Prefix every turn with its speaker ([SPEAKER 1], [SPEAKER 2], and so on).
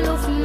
[SPEAKER 1] la.